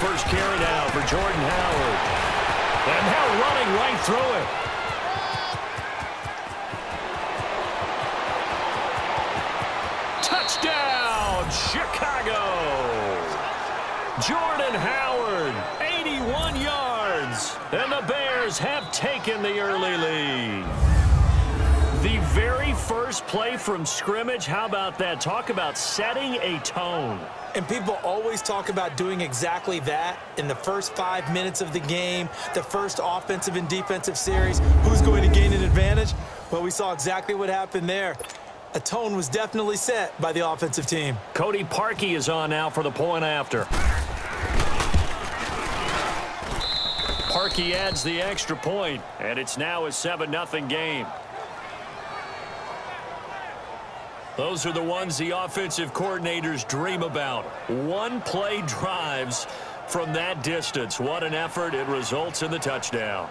first carry now for Jordan Howard. And now running right through it. Touchdown, Chicago! Jordan Howard, 81 yards. And the Bears have taken the early lead. The very first play from scrimmage, how about that? Talk about setting a tone. And people always talk about doing exactly that in the first five minutes of the game, the first offensive and defensive series. Who's going to gain an advantage? Well, we saw exactly what happened there. A tone was definitely set by the offensive team. Cody Parkey is on now for the point after. Parkey adds the extra point, and it's now a 7-0 game. Those are the ones the offensive coordinators dream about. One-play drives from that distance. What an effort. It results in the touchdown.